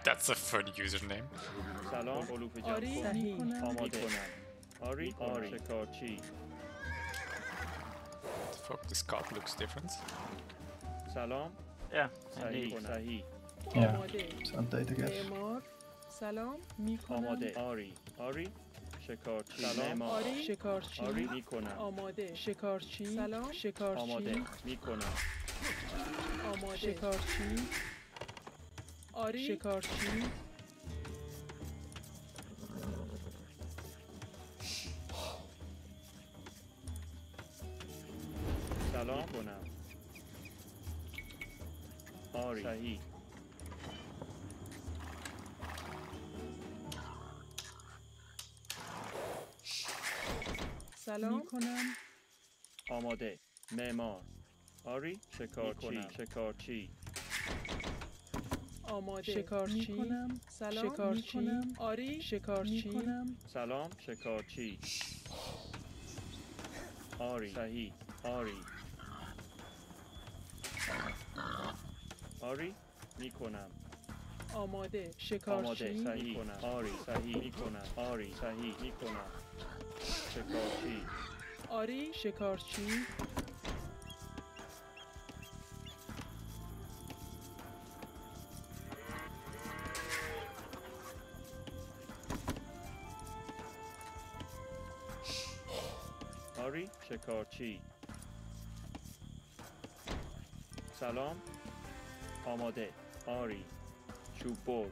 that's a fun username. Salon the fuck this cop looks different. Salam. Yeah. Sahi. Sahi. Yeah. Some Salam. Amade. Ari. Ari. Shekarchi. Salam. Ari. Shekarchi. Ari. Mikona. Amade. Shekarchi. Salam. Shekarchi. Amade. Mikona. Amade. Shekarchi. آری شکارچی سلام کنم آری شهی سلام کنم آماده معمار آری شکارچی شکارچی آماده شکارچی میکنم. سلام شکارچی میکنم. آری شکارچی میکنم. سلام شکارچی آری صحیح آری آری میکنم آماده شکارچی آماده صحیح میکنم آری صحیح میکنم آری صحیح میکنم شکارچی آری شکارچی کارچی سلام آماده آری چوب بر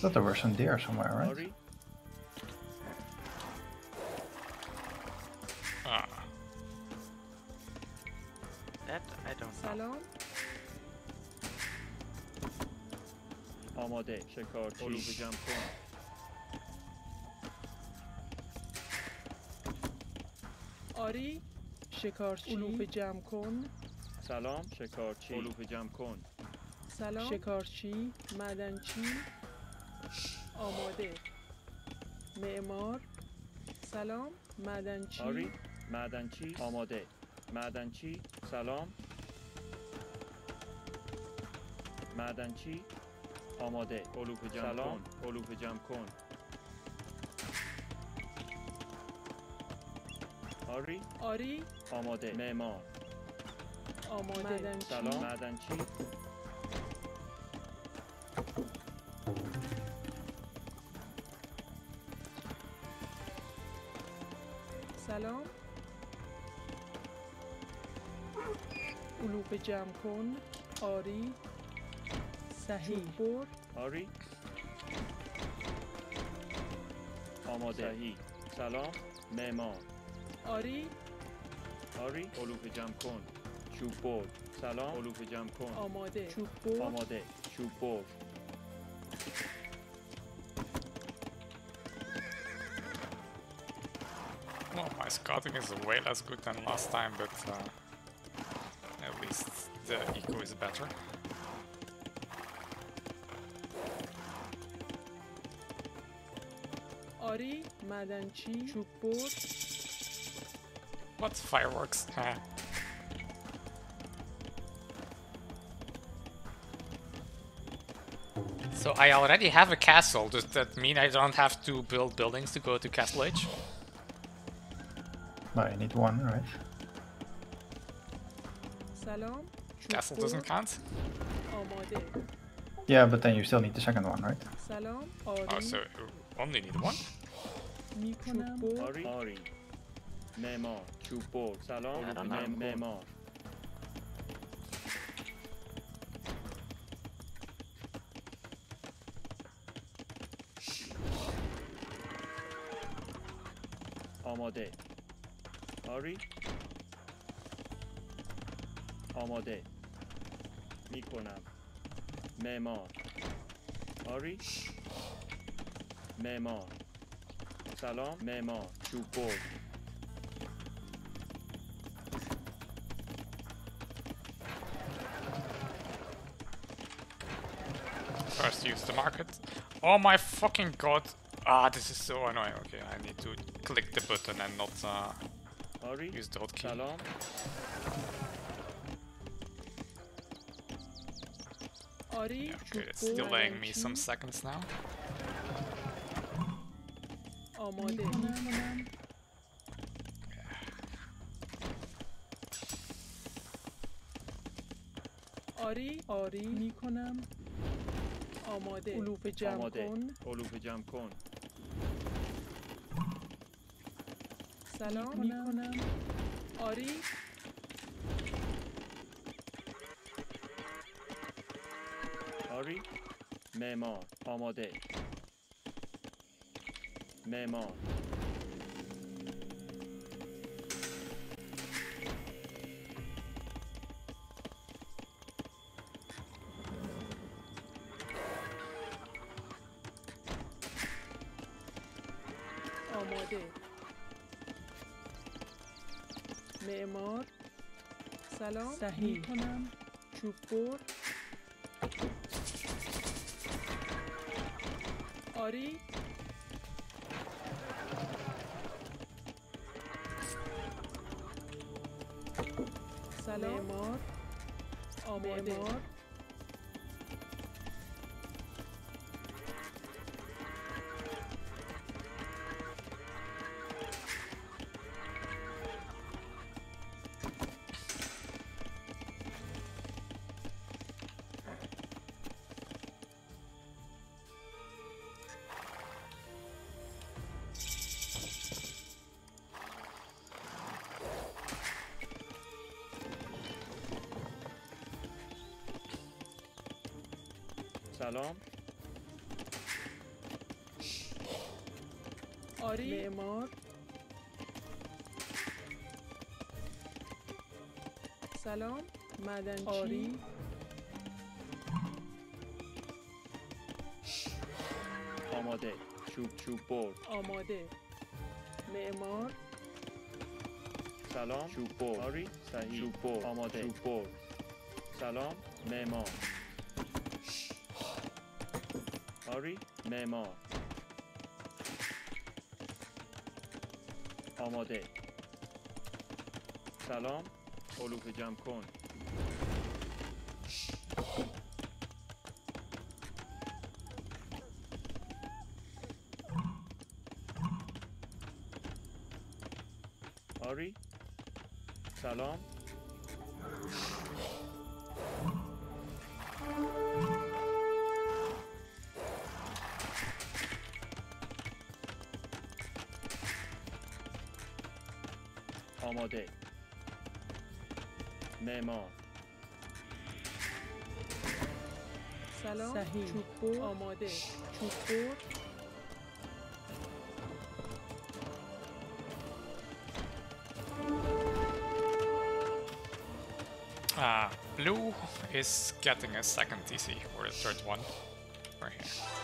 thought there were some deer somewhere, right? Ah. That I don't know. Salam. آماده check out. جمع داری؟ شکارچی علوف جمع کن سلام شکارچی علوف جمع کن سلام شکارچی مدنچی آماده معمار سلام معدنچی آری مدنچی آماده مدنچی سلام مدنچی آماده علوف جمع کن علوف جمع کن آری آری آماده معمار آماده سلام چی سلام به جمع کن آری صحیح بر آری آماده صحیح سلام معمار آری آری اولوف جمع کن چوب amade, سلام amade, جمع کن my scouting is way less good than last time, but uh, at least the eco is better. Ori, Madanchi, Chupur. What's fireworks? so I already have a castle. Does that mean I don't have to build buildings to go to Castle Age? No, I need one, right? Salon? Castle doesn't count? Oh, yeah, but then you still need the second one, right? Salon, oh, so uh, only need one? معمار چوب سلام معمار آماده آری آماده می کنم معمار آری معمار سلام معمار چوب use the market. Oh my fucking god. Ah, this is so annoying. Okay, I need to click the button and not uh, use the hotkey. Shalom. Yeah, okay, it's delaying me some seconds now. Oh my god. آری آری میکنم آماده علوف جمع آماده. کن علوف جمع کن سلام می کنم آری آری معمار آماده معمار مار سلام صحیح کنم چوب بر آری سلام مار آماده سلام آری معمار سلام مدنچی آری آماده چوب چوب برد آماده معمار سلام چوب برد آری صحیح چوب برد آماده چوب برد سلام معمار آری معمار آماده سلام علوف جمع کن آری سلام Accommoder. معمار سلام آماده Ah, blue is getting a second TC, or a third one. Right here.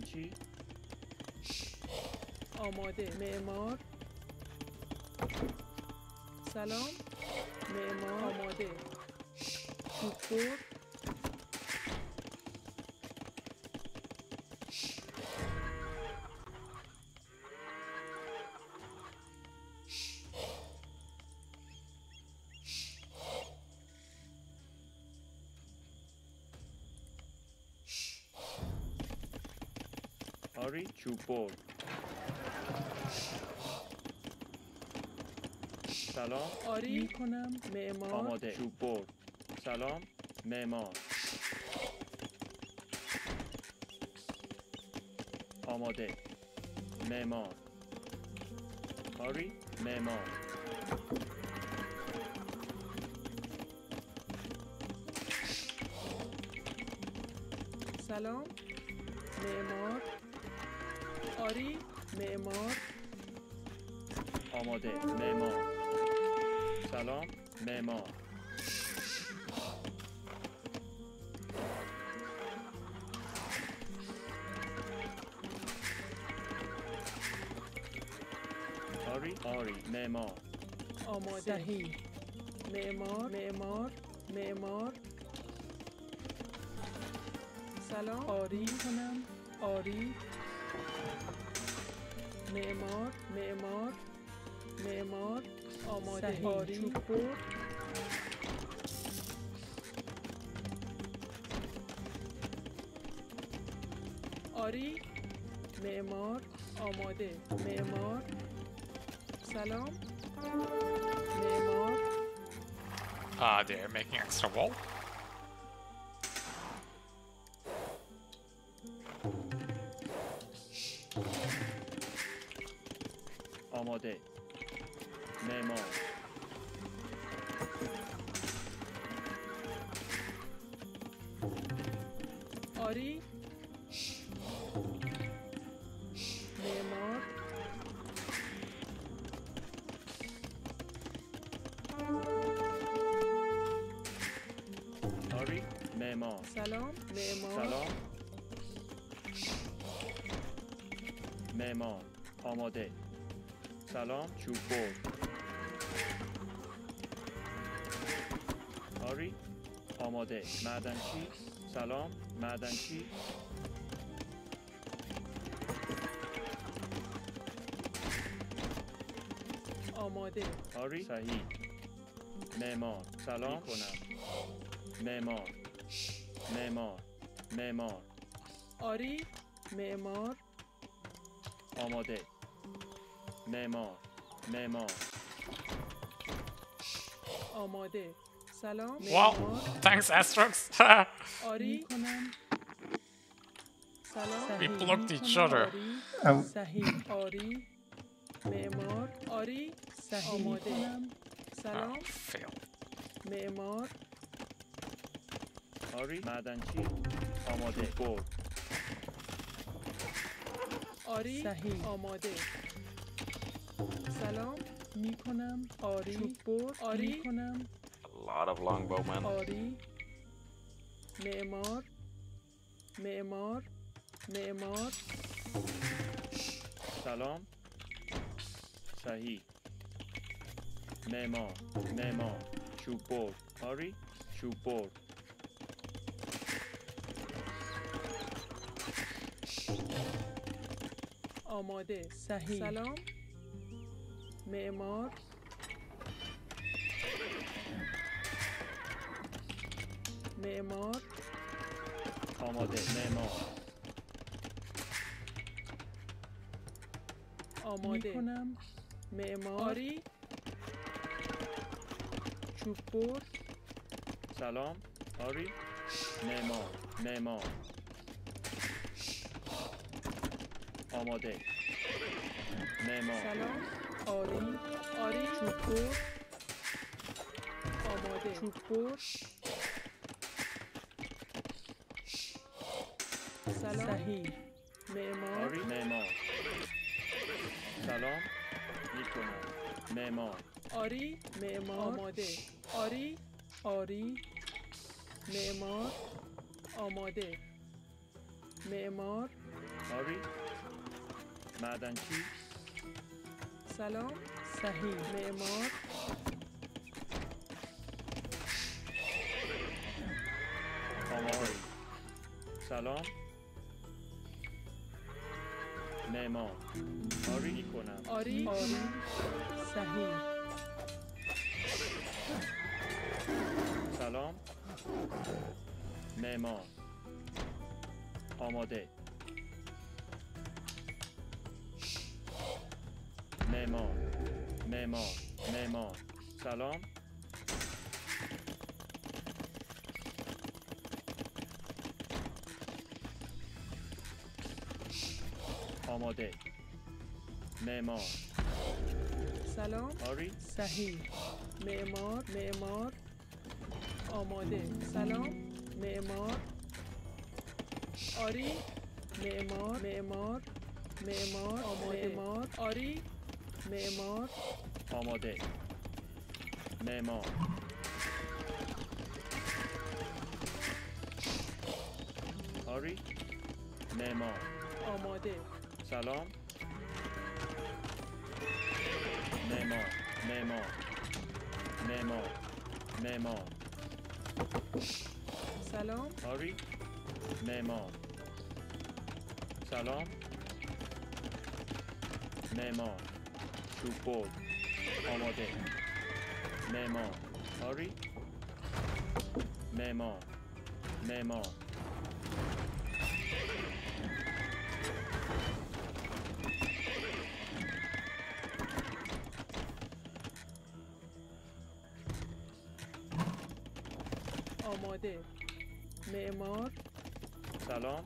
چی؟ آماده معمار سلام معمار آماده توپور چوپور سلام آری می کنم معمار آماده چوبور سلام معمار آماده معمار آری معمار سلام معمار آری معمار آماده معمار سلام معمار آری آری معمار آماده هی معمار معمار معمار سلام آری کنم آری معمار معمار معمار آماده چوب برد آری معمار آماده معمار سلام معمار Ah, uh, they're making extra wall. 表メモ سلام چوبور آری آماده معدنچی سلام معدنچی آماده آری صحیح معمار سلام کنم معمار معمار معمار آری معمار آماده معمار معمار آماده سلام واو تانکس استروکس آری کنم سلام We blocked each other صحیح آری معمار آری صحیح آماده سلام معمار آری معدنچی آماده برد آری صحیح آماده سلام میکنم آری چوبور آری می A lot آری معمار معمار معمار سلام صحیح معمار معمار چوبور آری چوبور آماده صحیح سلام معمار معمار آماده معمار آماده کنم معماری بر سلام آری معمار معمار آماده معمار سلام آری آری چوب بر آماده بر سلام صحیح معمار معمار سلام میکنم معمار آری معمار آماده آری آری معمار آماده معمار آری معدنچی سلام صحیح معمار سلام معمار آری کنم آری آری صحیح سلام معمار آماده معمار معمار معمار سلام آماده معمار سلام آری صحیح معمار معمار آماده سلام معمار آری معمار معمار معمار آماده معمار آری معمار آماده معمار آری معمار آماده سلام معمار معمار معمار معمار سلام آری معمار سلام معمار support holiday. Memo. Sorry? Memo. Memo. آماده معمار سلام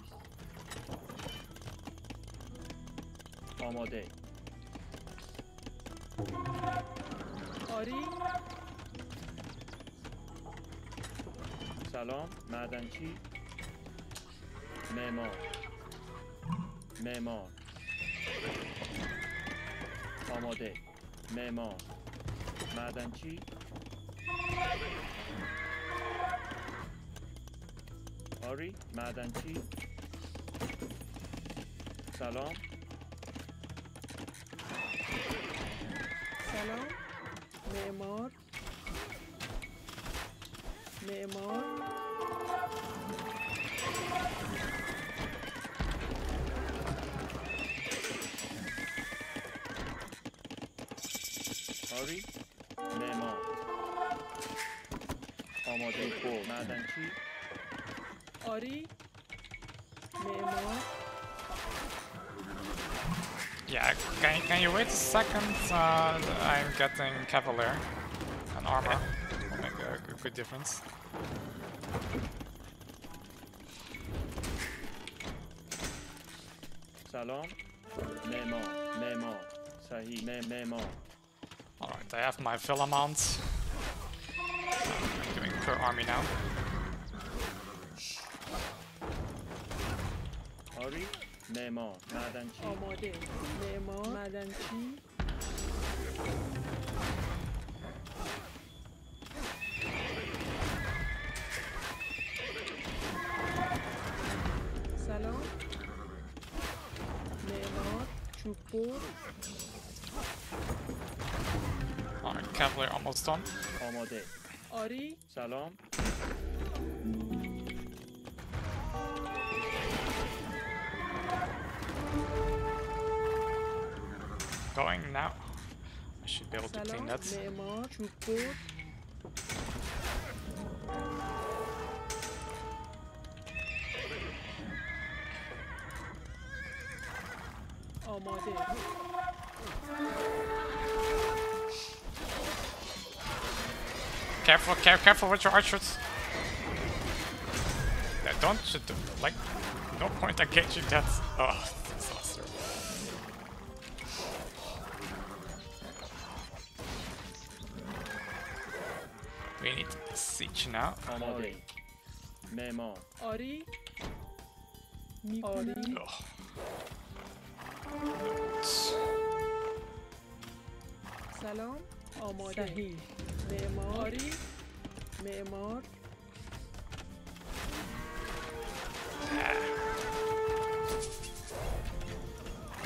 آماده آری سلام معدنچی معمار معمار آماده معمار معدنچی آری معدنچی سلام سلام معمار معمار کاری معمار آماده معدنچی آری معمار Yeah, can, can you wait a second? Uh, I'm getting Cavalier and armor. Will make a, a good difference. Salam, Memo, Memo, Sahi, Memo. Alright, I have my fill amount. I'm doing per army now. Hurry. معمار معدنچی آماده معمار معدنچی سلام معمار چوبور Our cavalry almost done. آماده آری سلام going now? I should be able to clean that. Oh my dear. Careful, care, careful with your archers. Yeah, don't, like, no point engaging that. Oh, Memo. Ori. Ori. Oh.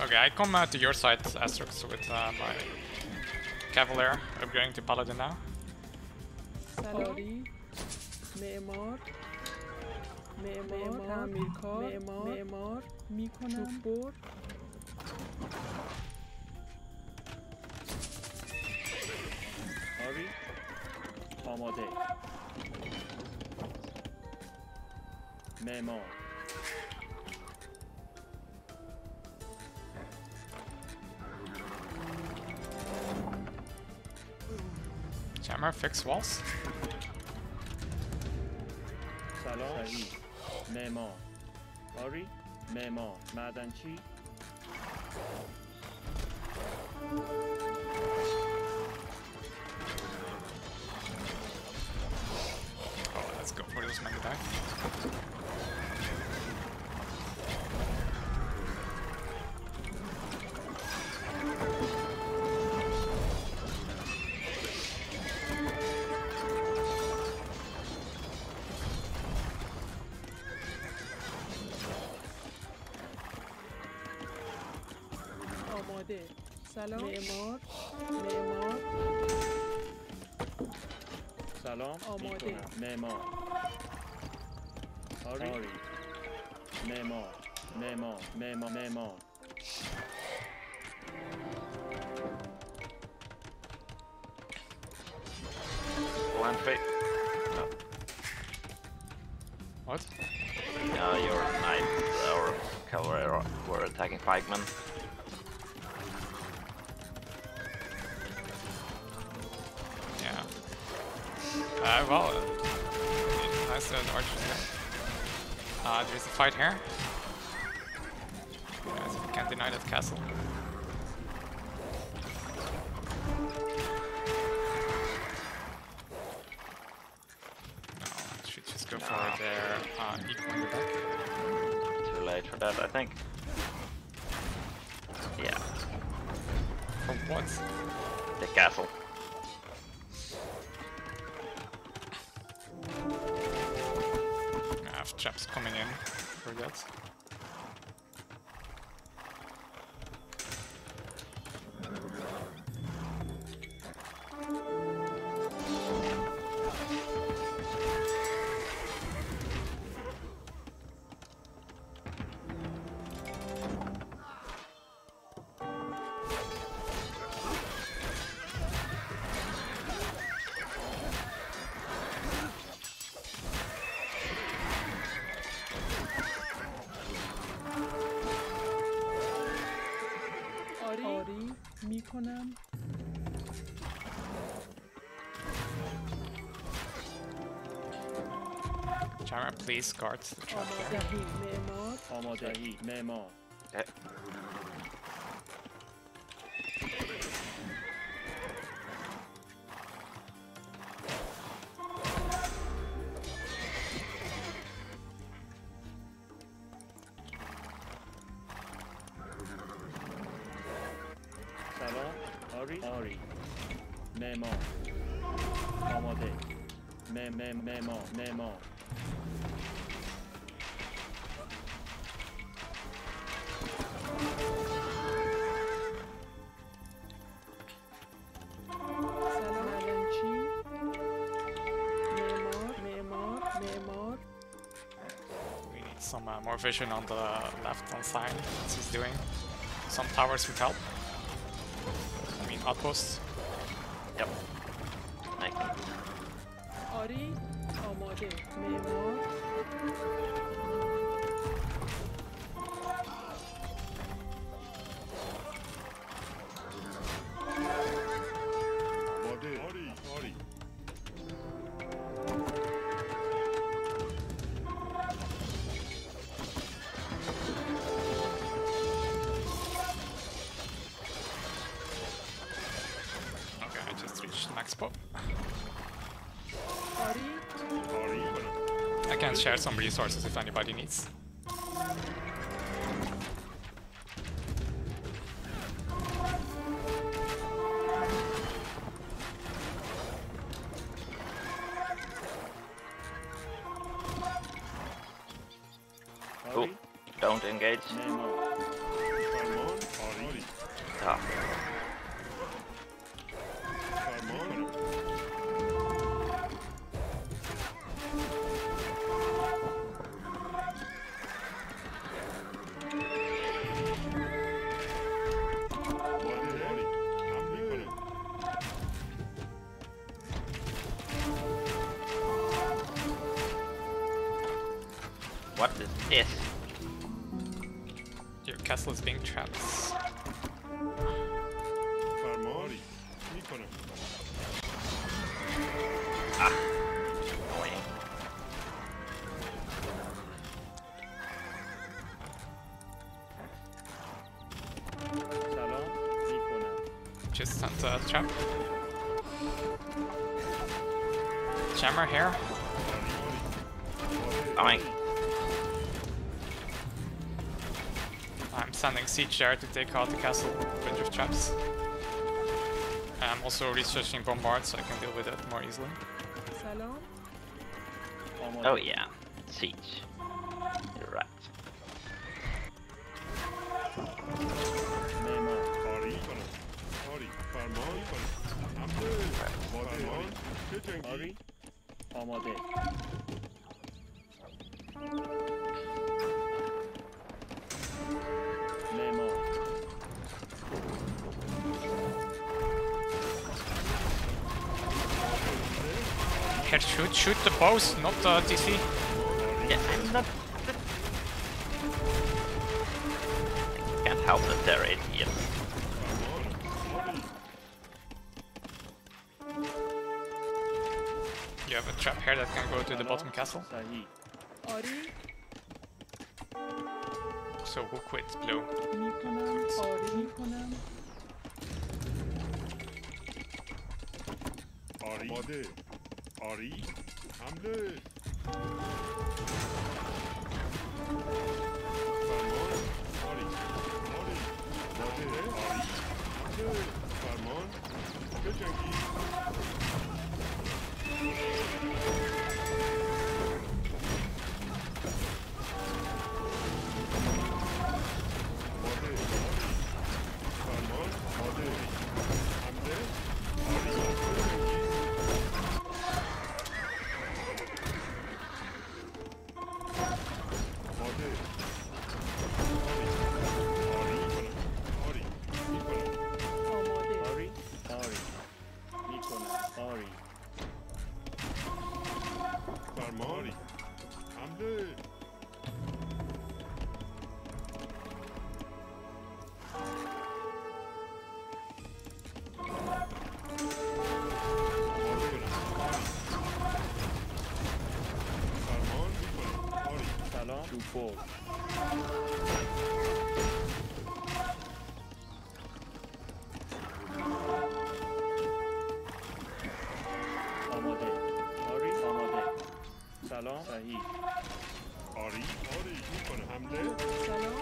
Okay, I come out to your side, Astrux, with uh, my Cavalier upgrading to Paladin now. کاری معمار معمار تعمیرکار معمار معمار میکنم چوبور آری آماده معمار I fix walls. Salon, Memon. Ori, Madanchi. let's go for those mega back. سلام معمار سلام آماده معمار آری معمار معمار معمار معمار Land No. What? Uh, your knights or cavalry were attacking pikemen. Uh, well, uh, nice uh, archers uh, there. there's a fight here. Yes, can't deny that castle. No, should just go for their uh, Too late for that, I think. Yeah. For what? The castle. guess. Chara, please guard the trap there. some uh, more vision on the left hand side as he's doing. Some towers would help. I mean outposts. Yep. Like. share some resources if anybody needs. What is this? Your castle is being trapped. Ah. Annoying. Just Santa trap. siege there to take out the castle bunch of traps. I'm also researching bombard so I can deal with that more easily. Oh yeah. can Shoot, shoot the bows, not the DC. Yeah, I'm not... I can't help that they're in here. You have a trap here that can go to the bottom castle. So who quits blue? Paris, Hamlet. فرمان آری آری واضحه آری حمله فرمان بجنگید fall. آماده آری سلام صحیح آری آری حمله سلام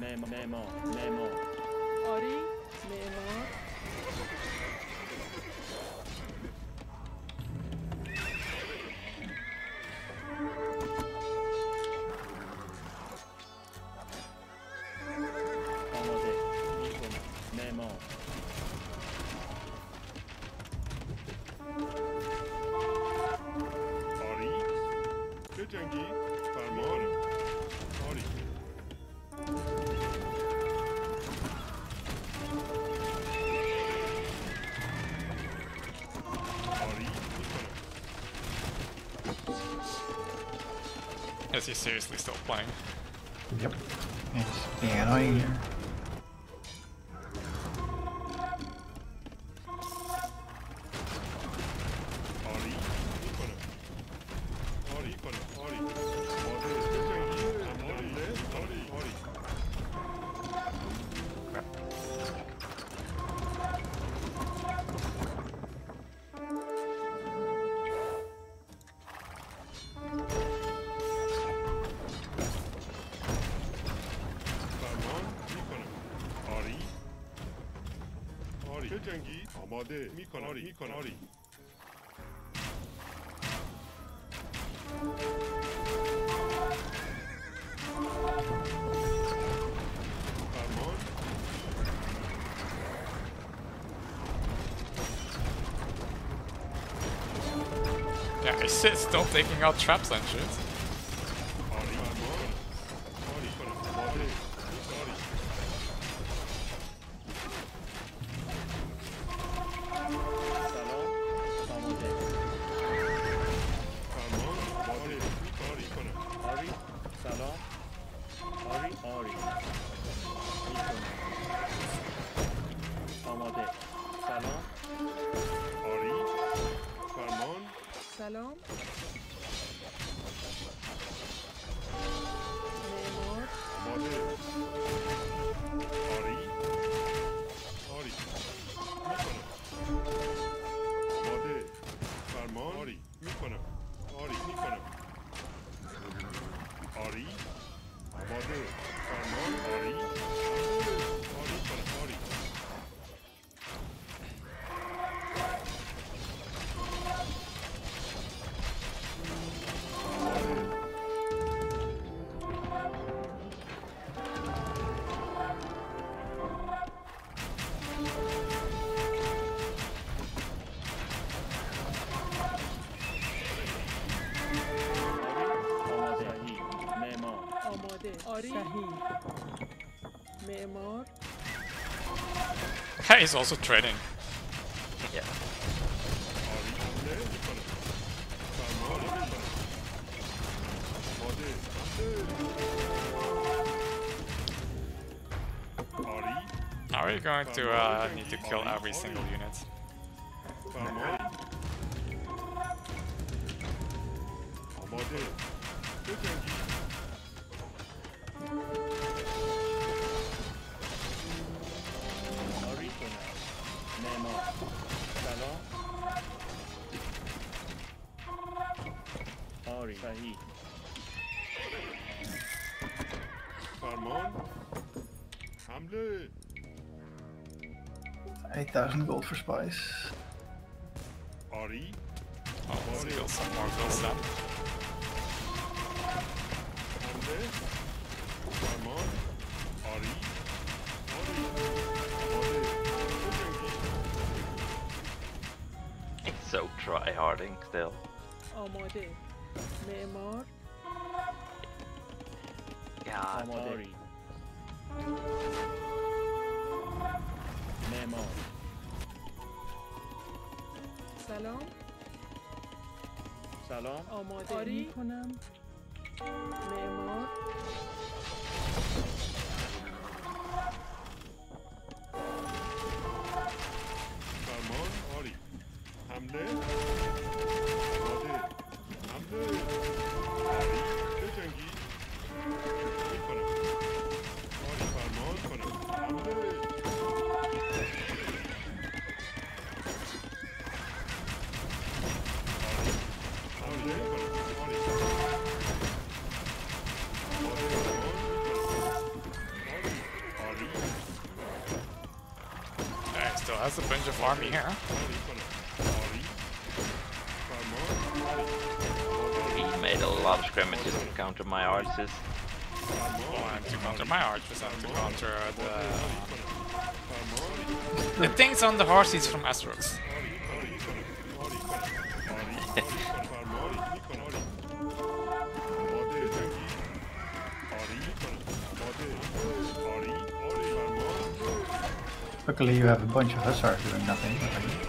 Memo, memo, memo. Is he seriously still playing? Yep. He's being annoying here. Ori, ikon Ori. Yeah, I said stop taking out traps and shit. Hey, he's also trading. yeah. Are we going to uh, need to kill every single unit? 8,000 gold for spice. Ari, Oh, got some more gold then. One It's so tryharding still. Oh my dear. Neymar? Yeah, oh, سلام سلام آماده آری کنم معمار فرمان آری حمله still has a bunch of army here. He made a lot of scrimmages to counter my arches. Oh, and to counter my arches and to counter the... the things on the horses from Astrox. Luckily you have a bunch of hussars doing nothing already.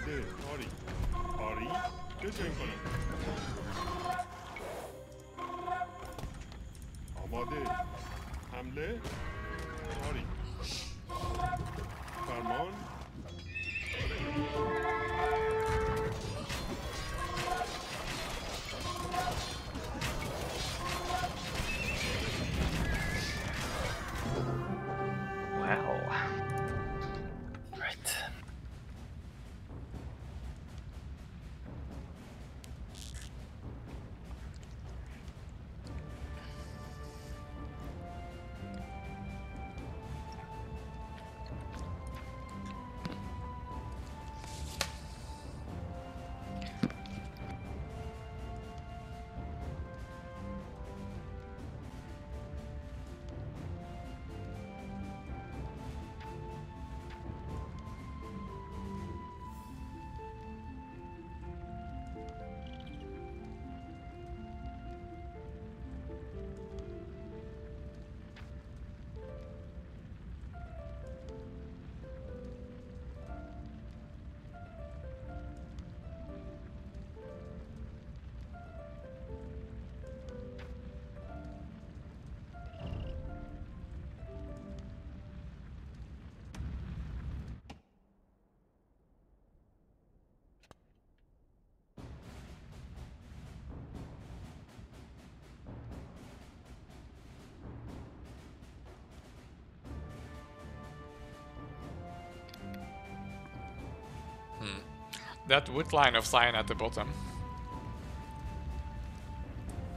آماده آری آری کسی این آماده حمله آری فرمان that wood line of cyan at the bottom.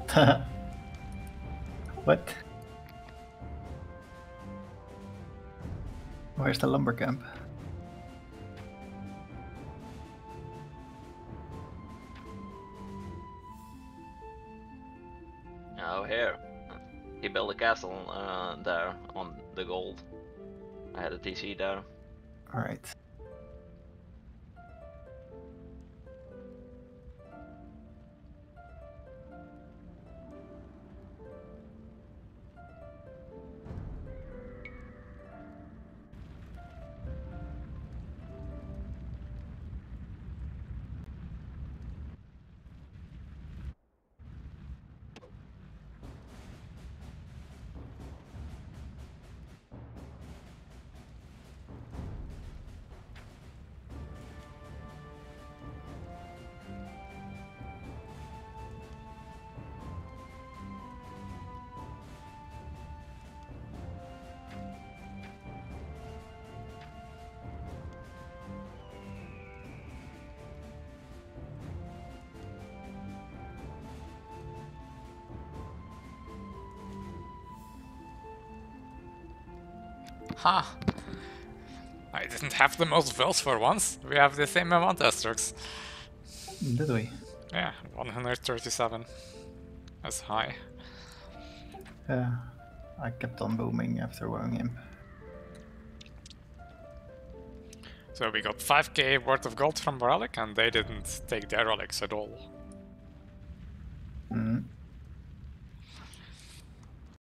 what? Where's the lumber camp? Oh, here. He built a castle uh, there on the gold. I had a TC there. Alright. Ha! I didn't have the most votes for once. We have the same amount of Turks. Did we? Yeah, 137. That's high. Yeah, uh, I kept on booming after wearing him. So we got 5k worth of gold from Boralic and they didn't take their relics at all.